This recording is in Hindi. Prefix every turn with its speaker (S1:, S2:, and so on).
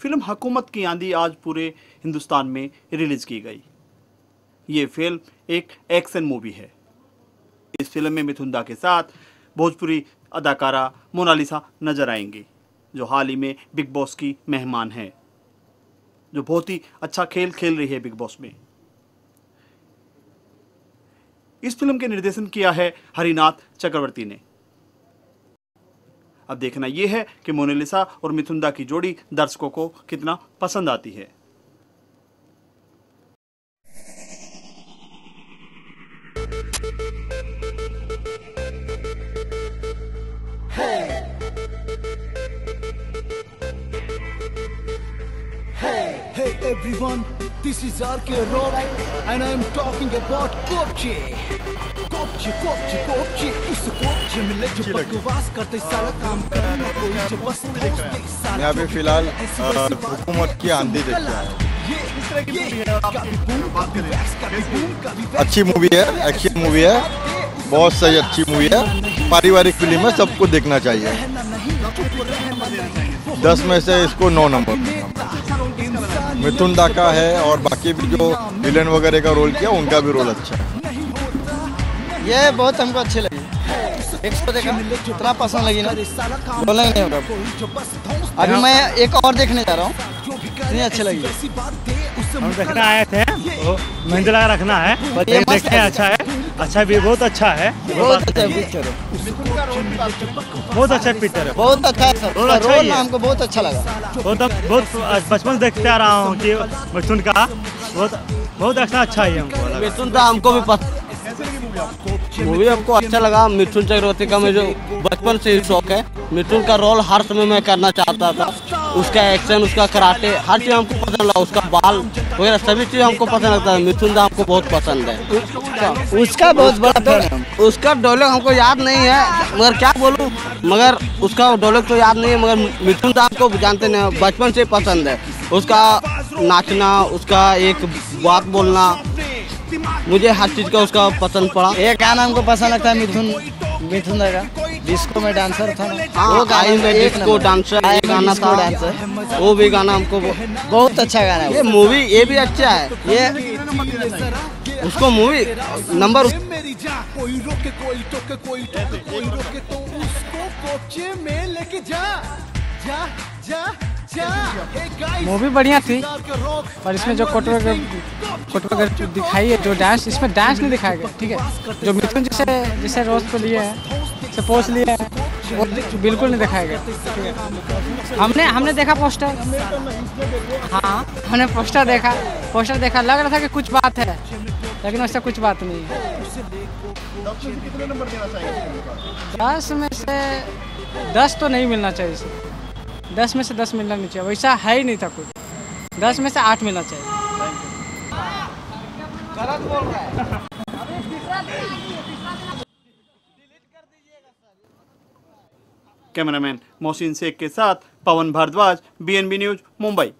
S1: फ़िल्म हुकूमत की आंधी आज पूरे हिंदुस्तान में रिलीज़ की गई। ये फ़िल्म एक एक्शन मूवी है। इस फ़िल्म में मिथुन दा के साथ भोजपुरी अदाकारा मोनालिसा नज़र आएँगी, जो हाल ही में बिग बॉस की मेहमान है, जो बहुत ही अच्छा खेल खेल रही है बिग बॉस में। इस फ़िल्म के निर्देशन किया है हरिनाथ चक्रवर्ती ने। अब देखना यह है कि मोनालिसा और मिथुंदा की जोड़ी दर्शकों को कितना पसंद आती है।
S2: Hey, Hey everyone, this is RK Rock and I am talking about Kopche. Kopche, Kopche, Kopche, इस Kopche में ले जो बकवास करते साला काम करना कोई जो बस ठोस दे साला
S3: यहाँ पे फ़िलहाल अ, हुकूमत की आंधी हैं।
S2: बूम कभी वैक्स
S3: अच्छी मूवी है एक्शन मूवी है। बहुत सही अच्छी मूवी है। पारिवारिक फ़िल्म है सबको देखना चाहिए। दस में से इसको नौ नंबर। मिथुन दा का है और बाकी भी जो विलन वगैरह का रोल किया उनका भी रोल अच्छा है।
S4: ये बहुत हमको अच्छी लगी। एक सौ देखा। इतना पसंद लगी ना। बोलना ही नहीं होगा। अभी मैं एक और देखने जा रहा हूँ। इतनी अच्छी लगी।
S5: हम देखने आए थे। मंजिला रखना है। बस
S4: ये
S5: देख-
S4: मस्त
S5: देखते है। अच्छा है। अच्छा भी बहुत अच्छा है।
S4: बहुत अच्छा पिक्चर है।
S5: बहुत अच्छा पिक्चर है।
S4: बहुत अच्छा है
S5: रोल अच्छा
S4: रोल ना
S5: है।
S4: हमको बहुत अच्छा लगा।
S5: बहुत बहुत बचपन से देखते आ रहा हूँ कि मिथुन का। बहुत बहुत अच्छा अच्छा है हमको
S6: मिथुन तो हमको भी पसंद मूवी हमको अच्छा लगा। मिथुन चक्रवर्ती का मुझे बचपन से ही शौक है। मिथुन का रोल हर समय मैं करना चाहता था। उसका एक्शन उसका कराटे हर चीज़ हमको पसंद लगा उसका बाल वगैरह सभी चीज़ हमको पसंद लगता है। मिथुन दा हमको बहुत पसंद है।
S4: उसका बहुत बड़ा फ़ैन है
S6: उसका डोलक हमको याद नहीं है मगर क्या बोलूँ मगर उसका डोलक तो याद नहीं है मगर मिथुन दा हमको जानते नहीं बचपन से पसंद है। उसका नाचना उसका एक बात बोलना मुझे हर चीज़ का उसका पसंद पड़ा।
S4: एक गाना हमको पसंद लगता है मिथुन मिथुन दा का। डिस्को में डांसर था ना।
S6: हाँ,
S4: वो गाना
S6: में डिस्को डांसर ये गाना था।
S4: डांसर
S6: वो भी गाना हमको
S4: बहुत अच्छा गाना है
S6: ये मूवी ये भी अच्छा है।
S4: ये
S6: उसको मूवी नंबर
S2: कोई रोके कोई टोके कोई टोके कोई रोके तो उसको कोचे में लेके जा। जा जा जा। Hey guys,
S7: मूवी बढ़िया थी पर इसमें जो कोटवा कोटवा दिखाई है जो डांस इसमें डांस नहीं दिखाया गया ठीक है। जो मिथुन जैसे जैसे रोज को लिए है। जैसे पोस्ट लिए है। वो बिल्कुल नहीं दिखाया गया ठीक है हमने हमने देखा पोस्टर। हाँ हमने पोस्टर देखा। पोस्टर देखा। लग रहा था कि कुछ बात है लेकिन वैसा कुछ बात नहीं है। दस में से दस तो नहीं मिलना चाहिए इसे। दस में से दस मिलना नहीं चाहिए। वैसा है ही नहीं था कुछ दस में से आठ मिलना चाहिए।
S1: कैमरामैन मोहसिन शेख के साथ पवन भारद्वाज बीएनबी न्यूज़ मुंबई।